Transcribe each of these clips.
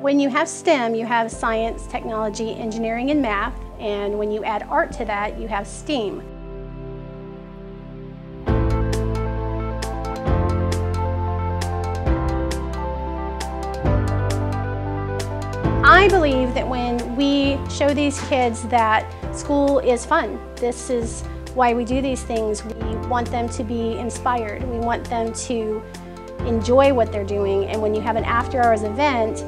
When you have STEM, you have science, technology, engineering, and math. And when you add art to that, you have STEAM. I believe that when we show these kids that school is fun, this is why we do these things. We want them to be inspired. We want them to enjoy what they're doing. And when you have an after hours event,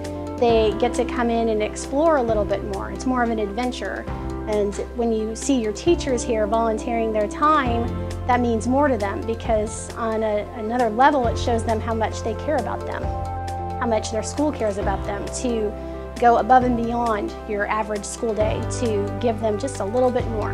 they get to come in and explore a little bit more. It's more of an adventure. And when you see your teachers here volunteering their time, that means more to them because on a, another level, it shows them how much they care about them, how much their school cares about them to go above and beyond your average school day to give them just a little bit more.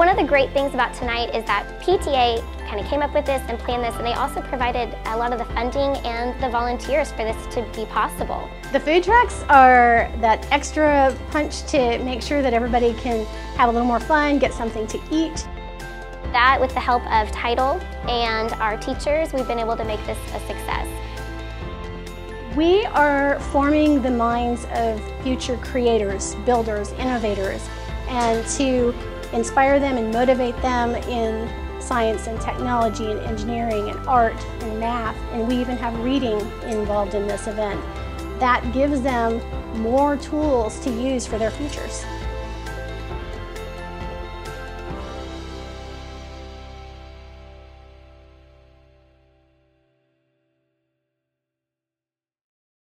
One of the great things about tonight is that PTA kind of came up with this and planned this and they also provided a lot of the funding and the volunteers for this to be possible. The food trucks are that extra punch to make sure that everybody can have a little more fun, get something to eat. That with the help of Title and our teachers, we've been able to make this a success. We are forming the minds of future creators, builders, innovators, and to inspire them and motivate them in science and technology and engineering and art and math, and we even have reading involved in this event. That gives them more tools to use for their futures.